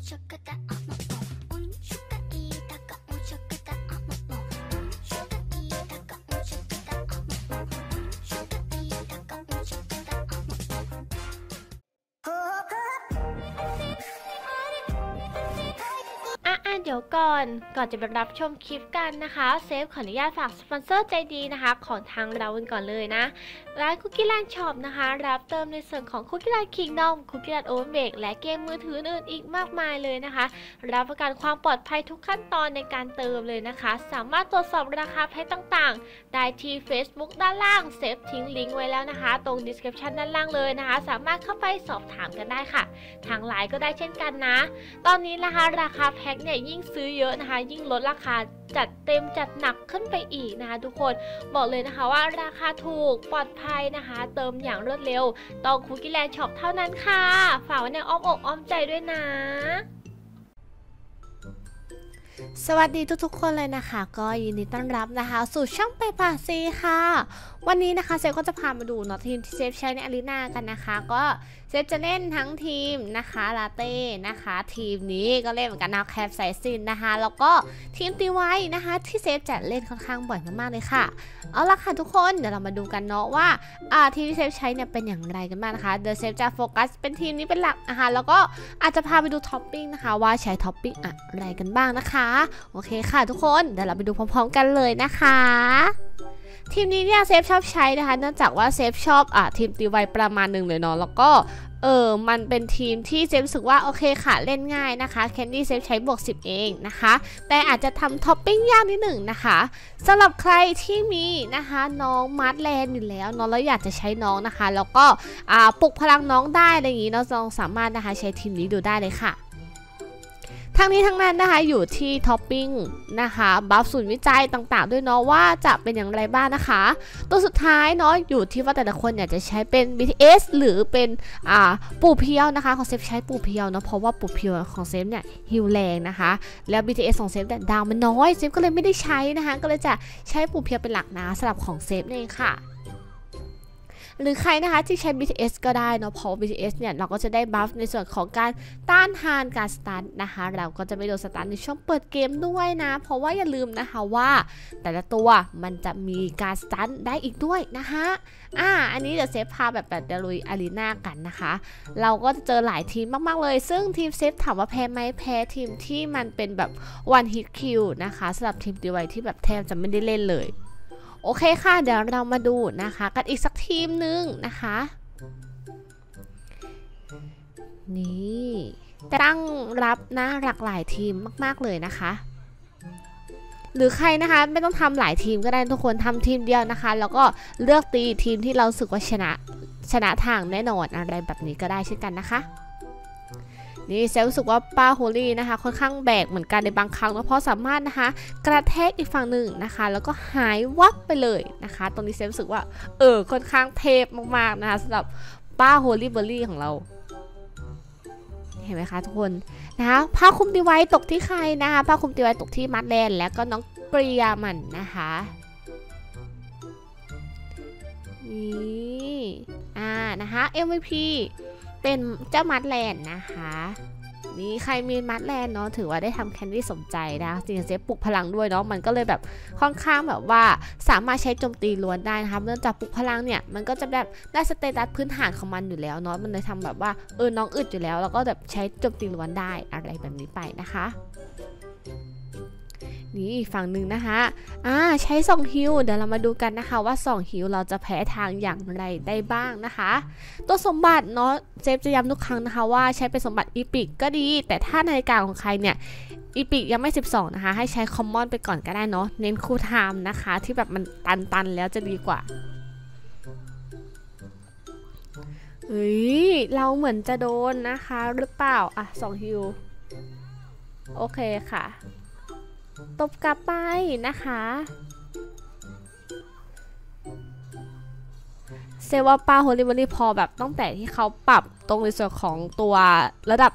จ๊าก เดี๋ยวก่อน ก่อนจะไปรับชมคลิปกันนะคะ เซฟขออนุญาตฝากสปอนเซอร์ใจดีนะคะ ของทางเรากันก่อนเลยนะ ร้านคุกกี้แลนด์ช็อปนะคะ รับเติมในส่วนของ Cookie Run Kingdom Cookie Run OvenBreak และเกมมือถืออื่นอีกมากมายเลยนะคะ รับประกันความปลอดภัยทุกขั้นตอนในการเติมเลยนะคะ สามารถตรวจสอบราคาแพ็คต่างๆ ได้ที่ Facebook ด้านล่าง เซฟทิ้งลิงก์ไว้แล้วนะคะ ตรง description ด้านล่างเลยนะคะ สามารถเข้าไปสอบถามกันได้ค่ะ ทางไลน์ก็ได้เช่นกันนะ ตอนนี้นะคะราคาแพ็คเนี่ยยิ่งซื้อเยอะนะคะ ยิ่งลดราคาจัดเต็มจัดหนักขึ้นไปอีกนะคะ ทุกคนบอกเลยนะคะว่าราคาถูกปลอดภัยนะคะ เติมอย่างรวดเร็วต้องคุกกี้แลนด์ช็อปเท่านั้นค่ะ ฝากไว้ในอ้อมอกอ้อมใจด้วยนะสวัสดีทุกๆ คนเลยนะคะ ก็ยินดีต้อนรับนะคะ สู่ช่องเปปาซีค่ะ วันนี้นะคะเซฟก็จะพามาดูเนาะทีมที่เซฟใช้ใน Arena กันนะคะ ก็ เซฟจะเล่นทั้งทีมนะคะลาเต้นะคะ ทีมนี้ก็เล่นเหมือนกันนะแคปไซซินนะคะ แล้วก็ทีมตีไวนะคะ ที่เซฟจะเล่นค่อนข้างบ่อยมากๆเลยค่ะ เอาละค่ะทุกคนเดี๋ยวเรามาดูกันเนาะว่าอ่าทีมที่เซฟใช้เนี่ยเป็นอย่างไรกันบ้างนะคะเดี๋ยวเซฟจะโฟกัสเป็นทีมนี้เป็นหลักนะคะแล้วก็อาจจะพาไปดูท็อปปิ้งนะคะว่าใช้ท็อปปิ้งอะไรกันบ้างนะคะ โอเคค่ะทุกคนเดี๋ยวเราไปดูพร้อมๆกันเลยนะคะ ทีมนี้เนี่ยเซฟชอบใช้นะคะเนื่องจากว่าเซฟชอบอะทีมตีไวประมาณหนึ่งเลยเนาะแล้วก็เออ มันเป็นทีมที่เซฟรู้สึกว่า โอเคค่ะ เล่นง่ายนะคะ candy เซฟใช้บวก 10 เองนะคะ แต่อาจจะทำท็อปปิ้งยากนิดหนึ่งนะคะสำหรับใครที่มีนะคะ น้อง Madeleine อยู่แล้วเนาะแล้วอยากจะใช้น้องนะคะ แล้วก็อ่าปลุกพลังน้องได้อะไรอย่างนี้เนาะลองสามารถนะคะใช้ทีมนี้ดูได้เลยค่ะ ทั้งนี้ทั้งนั้นนะคะอยู่ที่ท็อปปิ้งนะคะ buff ศูนย์วิจัยต่างๆ ด้วยเนาะว่าจะเป็นอย่างไรบ้างนะคะ ตัวสุดท้ายเนาะอยู่ที่ว่าแต่ละคนอยากจะใช้เป็น BTS หรือเป็นอ่าปู่เพียวนะคะของเซฟใช้ปู่เพียวเนาะเพราะว่าปู่เพียวของเซฟเนี่ยฮิวแรงนะคะ แล้ว BTS ของเซฟเนี่ยดาวมันน้อยเซฟก็เลยไม่ได้ใช้นะคะก็เลยจะใช้ปู่เพียวเป็นหลักนะสำหรับของเซฟนั่นเองค่ะ หรือใครนะคะที่ใช้ BTS ก็ได้เนาะเพราะ BTS เนี่ยเราก็จะได้ buff ในส่วนของการต้านทานการ stun นะคะเราก็จะไม่โดน stun ในช่วงเปิดเกมด้วยนะ เพราะว่าอย่าลืมนะคะว่า แต่ละตัวมันจะมีการ stun ได้อีกด้วยนะคะอ่าอันนี้เดี๋ยวเซฟพาแบบแบบได้ลุย Arena กันนะคะ เราก็จะเจอหลายทีมมากๆเลย ซึ่งทีมเซฟถามว่าแพ้ไหมแพ้ทีมที่มันเป็นแบบ one hit kill นะคะสำหรับทีมดีไวที่แบบแทบจะไม่ได้เล่นเลย โอเคค่ะ เดี๋ยวเรามาดูนะคะ กันอีกสักทีมหนึ่งนะคะ นี่ตั้งรับนะหลากหลายทีมมาก ๆ เลยนะคะ หรือใครนะคะไม่ต้องทำหลายทีมก็ได้ทุกคนทำทีมเดียวนะคะ แล้วก็เลือกตีทีมที่เราสึกว่าชนะชนะทางแน่นอนอะไรแบบนี้ก็ได้เช่นกันนะคะ นี่เซลรู้สึกว่าป้าโฮลี่นะคะ ค่อนข้างแบกเหมือนกันในบางครั้งแล้วเพราะสามารถนะคะ กระแทกอีกฝั่งหนึ่งนะคะ แล้วก็หายวับไปเลยนะคะ ตรงนี้เซลรู้สึกว่าเออค่อนข้างเทพมากๆนะคะสำหรับป้าโฮลี่เบอร์รี่ของเราเห็นไหมคะทุกคนนะคะผ้าคลุมตีไว้ตกที่ใครนะคะผ้าคลุมตีไว้ตกที่มัดแลนแล้วก็น้องเปรียมันนะคะนี่อ่านะคะ MVP เป็นเจ้า Madeleine นะคะ นี่ใครมี Madeleine เนาะถือว่าได้ทำ candy สมใจนะจริงๆเซฟปลุกพลังด้วยเนาะมันก็เลยแบบค่อนข้างแบบว่าสามารถใช้โจมตีล้วนได้นะคะเนื่องจากปลุกพลังเนี่ยมันก็จะแบบได้ status พื้นฐานของมันอยู่แล้วเนาะมันเลยทำแบบว่าเออน้องอึดอยู่แล้ว แล้วก็แบบใช้โจมตีล้วนได้อะไรแบบนี้ไปนะคะ นี่อีกฝั่งหนึ่งนะคะ อ่าใช้สอง heal เดี๋ยวเรามาดูกันนะคะ ว่าสอง heal เราจะแพ้ทางอย่างไรได้บ้างนะคะ ตัวสมบัติเนาะเซฟจะย้ำทุกครั้งนะคะว่าใช้เป็นสมบัติ epic ก็ดี แต่ถ้านาฬิกาของใครเนี่ย epic ยังไม่ 12 นะคะ ให้ใช้ common ไปก่อนก็ได้เนาะเน้น cool time นะคะ ที่แบบมันตันๆแล้วจะดีกว่าเฮ้ยเราเหมือนจะโดนนะคะหรือเปล่า อะสองฮิว โอเคค่ะ ตบกลับไปนะคะ เซฟว่าป้า Hollyberry พอแบบตั้งแต่ที่เขาปรับตรงในส่วนของตัวระดับ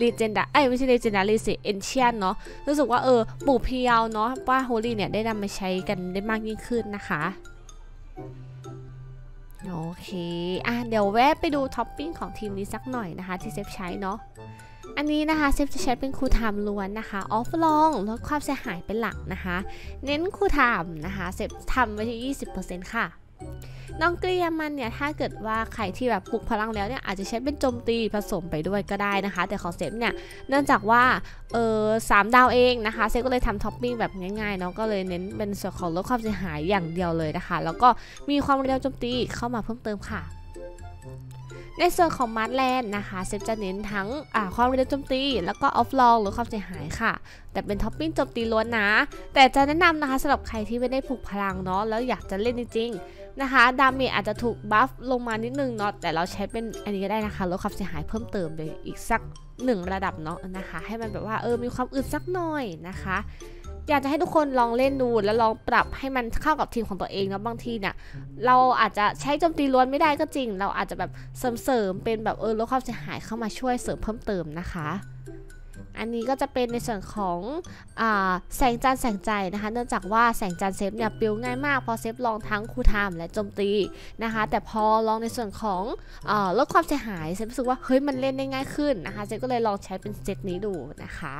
Legenda อุ๊ยไม่ใช่ Legendary สิ Ancient เนาะรู้สึกว่าเออปู่เพียวเนาะป้า Holly เนี่ยได้นำมาใช้กันได้มากยิ่งขึ้นนะคะโอเค อะ เดี๋ยวแวะไปดูท็อปปิ้งของทีมนี้สักหน่อยนะคะ ที่เซฟใช้เนาะ อันนี้นะคะเซฟจะใช้เป็น cool time ล้วนนะคะ ออปรองลดความเสียหายเป็นหลักนะคะ เน้น cool time นะคะเซฟทำไว้ที่ 20%ค่ะ น้องเกลียมันเนี่ยถ้าเกิดว่าใครที่แบบปลุกพลังแล้วเนี่ยอาจจะใช้เป็นโจมตีผสมไปด้วยก็ได้นะคะ แต่ของเซฟเนี่ยเนื่องจากว่าเออสามดาวเองนะคะเซฟก็เลยทำท็อปปิ้งแบบง่ายๆเนาะก็เลยเน้นเป็นส่วนของลดความเสียหายอย่างเดียวเลยนะคะ แล้วก็มีความเร็วโจมตีเข้ามาเพิ่มเติมค่ะ ในส่วนของ Madeleine นะคะเซฟจะเน้นทั้งความเร็วโจมตี แล้วก็ออปรองลดความเสียหายค่ะ แต่เป็นท็อปปิ้งโจมตีล้วนนะ แต่จะแนะนำนะคะสำหรับใครที่ไม่ได้ปลุกพลังเนาะแล้วอยากจะเล่นจริงๆนะคะ damage อาจจะถูก buff ลงมานิดนึงเนาะแต่เราใช้เป็นอันนี้ก็ได้นะคะลดความเสียหายเพิ่มเติมเลยอีกสักหนึ่งระดับเนาะนะคะ ให้มันแบบว่าเออมีความอึดสักหน่อยนะคะ อยากจะให้ทุกคนลองเล่นดูแล้วลองปรับให้มันเข้ากับทีมของตัวเองนะบางทีเนี่ยเราอาจจะใช้โจมตีล้วนไม่ได้ก็จริง เราอาจจะแบบเสริมๆเป็นแบบเออลดความเสียหายเข้ามาช่วยเสริมเพิ่มเติมนะคะอันนี้ก็จะเป็นในส่วนของอาแสงจันทร์แสงใจนะคะ เนื่องจากว่าแสงจันทร์เซฟเนี่ยปลิวง่ายมากพอเซฟลองทั้ง cool time และโจมตีนะคะ แต่พอลองในส่วนของอาลดความเสียหายเซฟรู้สึกว่าเฮ้ยมันเล่นได้ง่ายขึ้นนะคะเซฟก็เลยลองใช้เป็นเซตนี้ดูนะคะ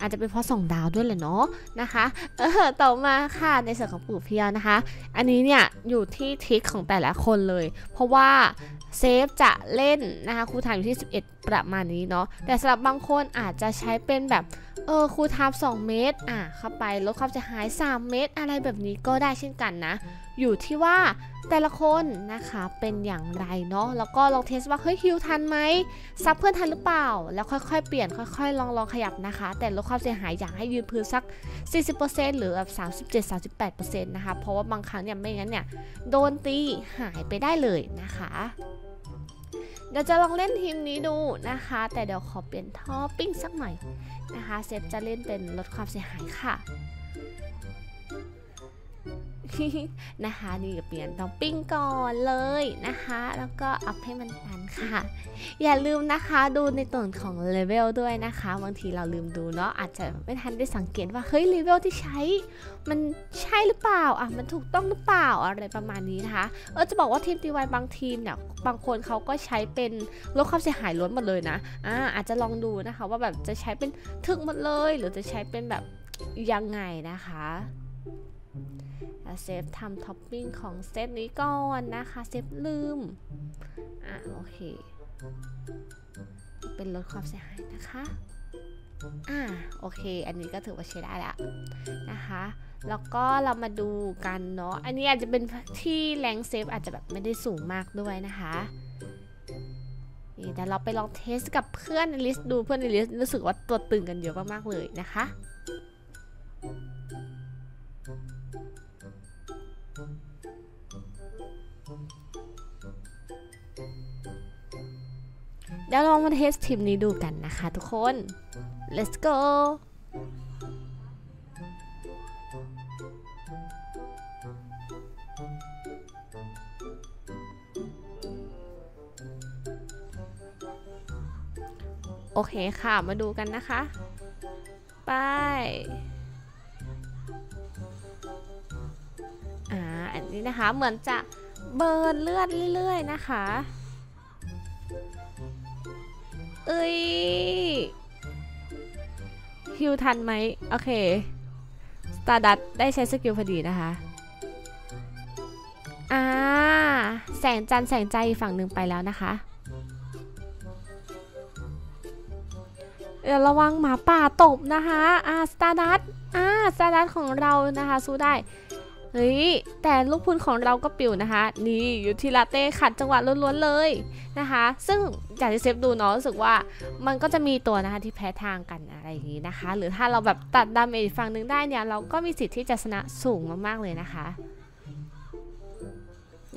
อาจจะเป็นเพราะสองดาวด้วยแหละเนาะนะคะเออต่อมาค่ะในส่วนของปู่เพียวนะคะ อันนี้เนี่ยอยู่ที่ trick ของแต่ละคนเลย เพราะว่าเซฟจะเล่นนะคะ cool time อยู่ที่ 11 ประมาณนี้เนาะแต่สำหรับบางคนอาจจะใช้เป็นแบบเออ cool time 2เม็ดอะเข้าไปลดความเสียหาย 3 เม็ด อะไรแบบนี้ก็ได้เช่นกันนะ อยู่ที่ว่าแต่ละคนนะคะเป็นอย่างไรเนาะแล้วก็ลอง test ว่าเฮ้ยฮิวทันไหมซัพเพื่อนทันหรือเปล่า แล้วค่อยๆเปลี่ยนค่อยๆ ลองลองขยับนะคะ แต่ลดความเสียหายอยากให้ยืนพื้นสัก 40%หรือแบบ37-38%นะคะเพราะว่าบางครั้งเนี่ยไม่งั้นเนี่ยโดนตีหายไปได้เลยนะคะเดี๋ยวจะลองเล่นทีมนี้ดูนะคะ แต่เดี๋ยวขอเปลี่ยนท็อปปิ้งสักหน่อยนะคะเซฟจะเล่นเป็นลดความเสียหายค่ะ นะคะนี่เปลี่ยนท็อปปิ้งก่อนเลยนะคะ แล้วก็อัพให้มันตันค่ะ อย่าลืมนะคะดูในส่วนของเลเวลด้วยนะคะ บางทีเราลืมดูเนาะอาจจะไม่ทันได้สังเกตว่าเฮ้ยเลเวลที่ใช้ มันใช่หรือเปล่าอะมันถูกต้องหรือเปล่าอะไรประมาณนี้นะคะเออจะบอกว่าทีมตีไวบางทีมเนี่ยบางคนเขาก็ใช้เป็นลดความเสียหายล้วนหมดเลยนะอ่าอาจจะลองดูนะคะ ว่าแบบจะใช้เป็นถึกหมดเลย หรือจะใช้เป็นแบบยังไงนะคะ เซฟทำท็อปปิ้งของเซตนี้ก่อนนะคะ เซฟลืม อะโอเค เป็นลดความเสียหายนะคะ อ่าโอเค อันนี้ก็ถือว่าใช้ได้แล้วนะคะแล้วก็เรามาดูกันเนาะ อันนี้อาจจะเป็นที่แรงเซฟอาจจะแบบไม่ได้สูงมากด้วยนะคะนี่แต่เราไปลอง test กับเพื่อนใน list ดูเพื่อนใน list รู้สึกว่าตัวตึงกันเยอะมากๆเลยนะคะ เดี๋ยวลองมาเทสทีมนี้ดูกันนะคะทุกคน let's go โอเคค่ะ มาดูกันนะคะ ไปอ่า อันนี้นะคะ เหมือนจะburn เลือดเรื่อยๆนะคะ เอ้ยฮิวทันไหมโอเค Stardust ได้ใช้ skill พอดีนะคะอ่าแสงจันทร์แสงใจฝั่งหนึ่งไปแล้วนะคะเดี๋ยวระวังหมาป่าตบนะคะอ่า Stardust อ่า Stardust ของเรานะคะสู้ได้ เฮ้ยแต่ลูกพรุนของเราก็ปลิวนะคะ นี่อยู่ที่ลาเต้ขัดจังหวะล้วนๆเลยนะคะ ซึ่งจากที่เซฟดูเนาะรู้สึกว่ามันก็จะมีตัวนะคะที่แพ้ทางกันอะไรอย่างนี้นะคะ หรือถ้าเราแบบตัด damage ฝั่งหนึ่งได้เนี่ยเราก็มีสิทธิ์ที่จะชนะสูงมากๆเลยนะคะ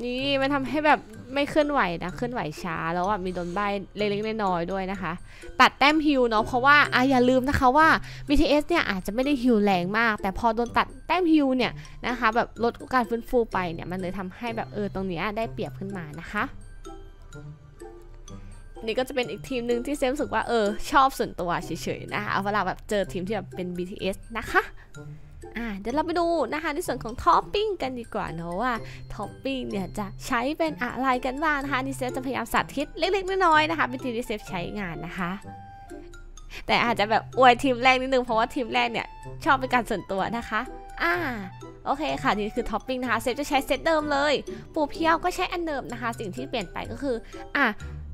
นี่มันทำให้แบบไม่เคลื่อนไหวนะเคลื่อนไหวช้าแล้วอะมีโดนใบ้เล็กๆน้อยๆด้วยนะคะ ตัดแต้มฮิวเนาะเพราะว่าอะอย่าลืมนะคะว่า BTS เนี่ยอาจจะไม่ได้ฮิวแรงมาก แต่พอโดนตัดแต้มฮิวเนี่ยนะคะแบบลดการฟื้นฟูไปเนี่ยมันเลยทำให้แบบเออตรงเนี้ยได้เปรียบขึ้นมานะคะนี่ก็จะเป็นอีกทีมหนึ่งที่เซฟรู้สึกว่าเออชอบส่วนตัวเฉยๆนะคะเวลาแบบเจอทีมที่แบบเป็น BTS นะคะ เดี๋ยวเราไปดูนะคะในส่วนของท็อปปิ้งกันดีกว่าเนอะว่าท็อปปิ้งเนี่ยจะใช้เป็นอะไรกันบ้างนะคะนี่เซฟจะพยายามสาธิตเล็กๆน้อยๆนะคะเป็นทีมที่เซฟใช้งานนะคะ แต่อาจจะแบบอวยทีมแรกนิดนึงเพราะว่าทีมแรกเนี่ยชอบเป็นการส่วนตัวนะคะอ่าโอเคค่ะนี่คือท็อปปิ้งนะคะเซฟจะใช้เซตเดิมเลย ปู่เพียวก็ใช้อันเดิมนะคะ สิ่งที่เปลี่ยนไปก็คืออะ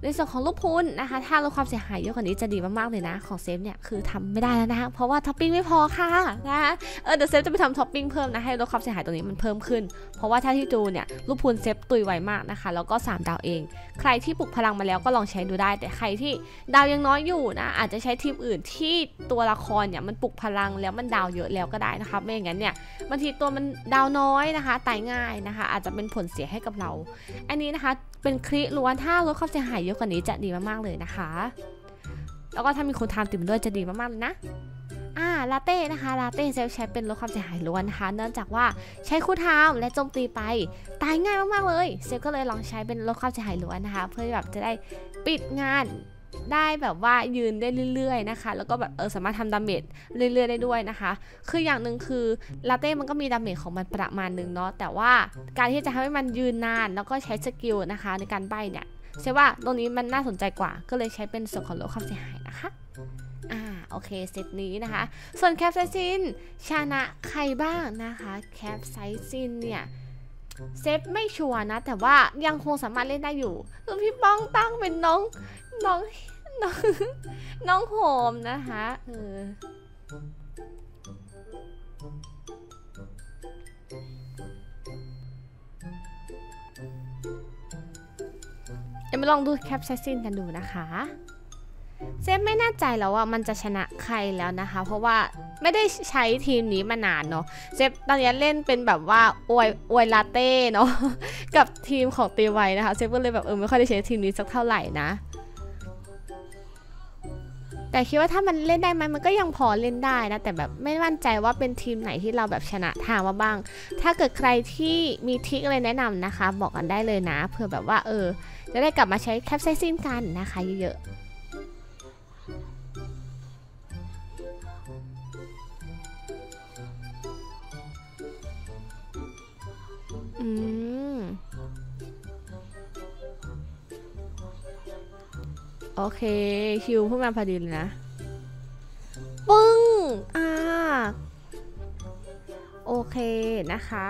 ในส่วนของลูกพรุนนะคะ ถ้าลดความเสียหายเยอะกว่านี้จะดีมากๆเลยนะ ของเซฟเนี่ยคือทำไม่ได้แล้วนะคะเพราะว่าท็อปปิ้งไม่พอค่ะนะคะเออเดี๋ยวเซฟจะไปทำท็อปปิ้งเพิ่มนะให้ลดความเสียหายตรงนี้มันเพิ่มขึ้น เพราะว่าถ้าที่ดูเนี่ยลูกพรุนเซฟตุยไวมากนะคะ แล้วก็ 3 ดาวเอง ใครที่ปลุกพลังมาแล้วก็ลองใช้ดูได้ แต่ใครที่ดาวยังน้อยอยู่นะอาจจะใช้ทีมอื่นที่ตัวละครเนี่ยมันปลุกพลังแล้วมันดาวเยอะแล้วก็ได้นะคะไม่อย่างนั้นเนี่ยบางทีตัวมันดาวน้อยนะคะตายง่ายนะคะ อาจจะเป็นผลเสียให้กับเรา อันนี้นะคะเป็นคลิล้วนถ้าลดความเสียหายเยอะกว่านี้จะดีมากๆเลยนะคะ แล้วก็ถ้ามีคนทำติ่มด้วยจะดีมากๆเลยนะอ่าลาเต้นะคะลาเต้เซลใช้เป็นลดความเสียหายล้วนนะคะ เนื่องจากว่าใช้ cool time และโจมตีไป ตายง่ายมากๆเลย เซฟก็เลยลองใช้เป็นลดความเสียหายล้วนนะคะ เพื่อแบบจะได้ปิดงานได้แบบว่ายืนได้เรื่อยๆนะคะ แล้วก็แบบเออสามารถทำ damage เรื่อยๆได้ด้วยนะคะ คืออย่างหนึ่งคือลาเต้มันก็มี damage ของมันประมาณนึงเนาะแต่ว่าการที่จะทำให้มันยืนนาน แล้วก็ใช้ skill นะคะในการใบ้เนี่ย เซฟว่าตรงนี้มันน่าสนใจกว่า ก็เลยใช้เป็นส่วนของลดความเสียหายนะคะอ่าโอเคเซตนี้นะคะ ส่วนแคปไซซินชนะใครบ้างนะคะแคปไซซินเนี่ยเซฟไม่ชัวร์นะ แต่ว่ายังคงสามารถเล่นได้อยู่คือพี่ป้องตั้งเป็นน้องน้องน้องน้องโหมนะคะเออ เดี๋ยวมาลองดูแคปไซซินกันดูนะคะเซฟไม่แน่ใจแล้วว่ามันจะชนะใครแล้วนะคะ เพราะว่าไม่ได้ใช้ทีมนี้มานานเนาะเซฟตอนนี้เล่นเป็นแบบว่าอวยอวยลาเต้เนาะกับทีมของตีไวนะคะเซฟก็เลยแบบเออไม่ค่อยได้ใช้ทีมนี้สักเท่าไหร่นะ แต่คิดว่าถ้ามันเล่นได้ไหมมันก็ยังพอเล่นได้นะ แต่แบบไม่มั่นใจว่าเป็นทีมไหนที่เราแบบชนะทางมาบ้าง ถ้าเกิดใครที่มี trick อะไรแนะนำนะคะ บอกกันได้เลยนะเผื่อแบบว่าเออ จะได้กลับมาใช้แคปไซซินกันนะคะเยอะๆอืม โอเค คิวเพิ่งมาพอดีเลยนะ ปึ้ง อ่า โอเคนะคะ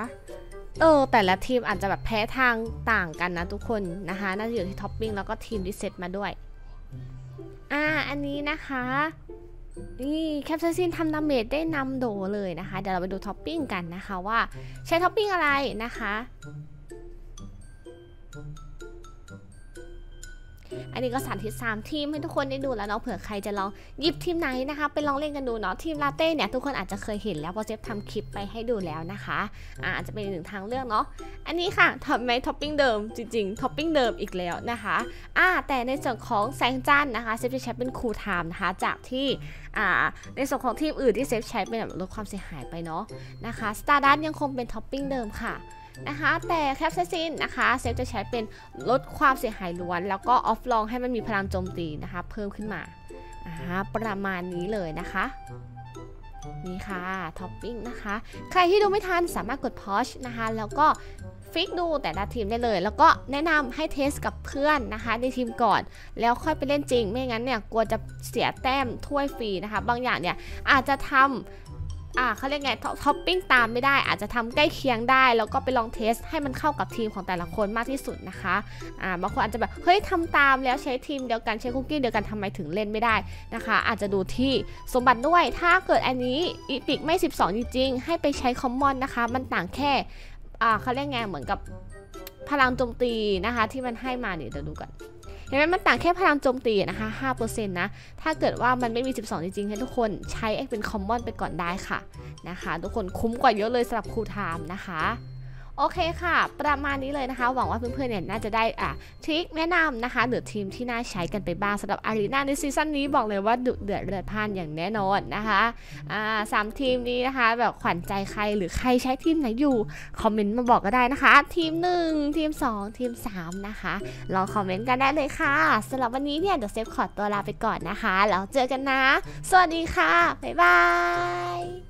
เออ แต่ละทีมอาจจะแบบแพ้ทางต่างกันนะทุกคนนะคะ น่าจะอยู่ที่ท็อปปิ้งแล้วก็ทีมที่เซตมาด้วย อ่า อันนี้นะคะ นี่แคปไซซินทำ damage ได้นำโด่เลยนะคะ เดี๋ยวเราไปดูท็อปปิ้งกันนะคะว่าใช้ท็อปปิ้งอะไรนะคะ อันนี้ก็สาธิต3ทีมให้ทุกคนได้ดูแล้วเนาะเผื่อใครจะลองหยิบทีมไหนนะคะไปลองเล่นกันดูเนาะทีมลาเต้เนี่ยทุกคนอาจจะเคยเห็นแล้วเพราะเซฟทำคลิปไปให้ดูแล้วนะคะอาจจะเป็นอีกหนึ่งทางเลือกเนาะอันนี้ค่ะทำไหมท็อปปิ้งเดิมจริงๆท็อปปิ้งเดิมอีกแล้วนะคะอ่าแต่ในส่วนของแสงจันนะคะเซฟจะใช้เป็น cool time นะคะจากที่อ่าในส่วนของทีมอื่นที่เซฟใช้เป็นแบบลดความเสียหายไปเนาะนะคะ Stardust ยังคงเป็นท็อปปิ้งเดิมค่ะ นะคะ แต่แคปไซซินนะคะเซฟจะใช้เป็นลดความเสียหายล้วน แล้วก็ op รองให้มันมีพลังโจมตีนะคะ เพิ่มขึ้นมาอ่าประมาณนี้เลยนะคะนี่ค่ะท็อปปิ้งนะคะ ใครที่ดูไม่ทันสามารถกด pause นะคะ แล้วก็ฟิกดูแต่ละทีมได้เลย แล้วก็แนะนำให้ test กับเพื่อนนะคะ ในทีมก่อน แล้วค่อยไปเล่นจริง ไม่งั้นเนี่ยกลัวจะเสียแต้มถ้วยฟรีนะคะ บางอย่างเนี่ยอาจจะทำ อ่าเขาเรียกไงท็อปท็อปปิ้งตามไม่ได้ อาจจะทำใกล้เคียงได้ แล้วก็ไปลอง test ให้มันเข้ากับทีมของแต่ละคนมากที่สุดนะคะอ่าบางคนอาจจะแบบเฮ้ยทำตามแล้วใช้ทีมเดียวกันใช้คุกกี้เดียวกันทำไมถึงเล่นไม่ได้นะคะ อาจจะดูที่สมบัติด้วยถ้าเกิดอันนี้ epic ไม่ 12 จริงๆ ให้ไปใช้ common นะคะ มันต่างแค่อ่าเขาเรียกไงเหมือนกับพลังโจมตีนะคะ ที่มันให้มาเนี่ยเดี๋ยวดูก่อน ดังนไหมมันต่างแค่พลังโจมตีนะคะ5%นะ ถ้าเกิดว่ามันไม่มี 12 จริงๆให้ทุกคนใช้เป็น common ไปก่อนได้ค่ะนะคะ ทุกคนคุ้มกว่าเยอะเลยสำหรับ cool time นะคะ โอเคค่ะ ประมาณนี้เลยนะคะ หวังว่าเพื่อนๆเนี่ยน่าจะได้อะtrick แนะนำนะคะหรือทีมที่น่าใช้กันไปบ้างสำหรับ arena ใน season นี้บอกเลยว่าดุเดือดเลือดพล่านอย่างแน่นอนนะคะอ่าสามทีมนี้นะคะ แบบขวัญใจใครหรือใครใช้ทีมไหนอยู่คอมเมนต์มาบอกก็ได้นะคะ ทีม 1 ทีม 2 ทีม 3 นะคะลองคอมเมนต์กันได้เลยค่ะสำหรับวันนี้เนี่ยเดี๋ยวเซฟขอตัวลาไปก่อนนะคะแล้วเจอกันนะ สวัสดีค่ะบ๊ายบาย